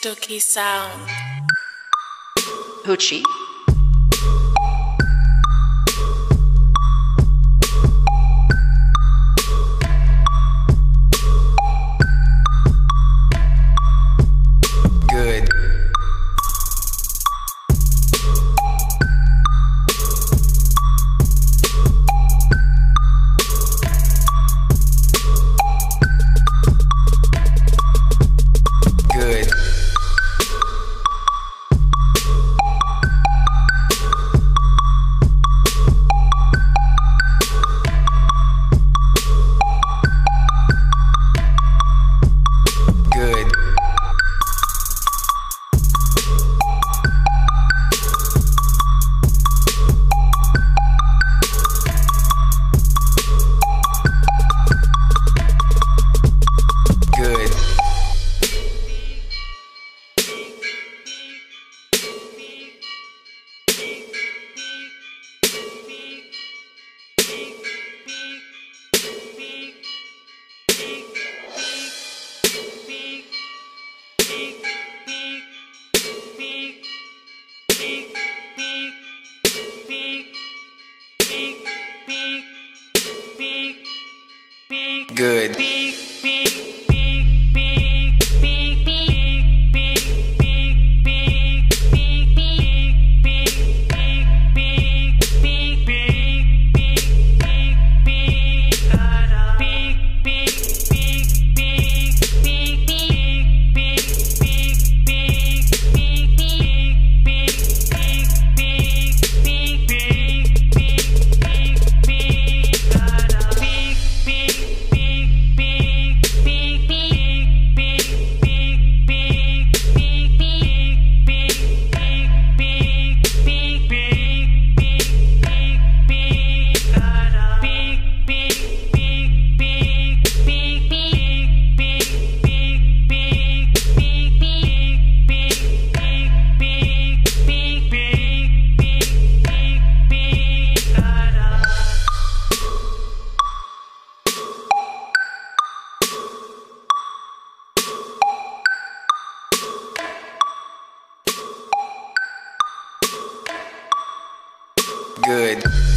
Stooky Sound. Hoochie. Good. Good.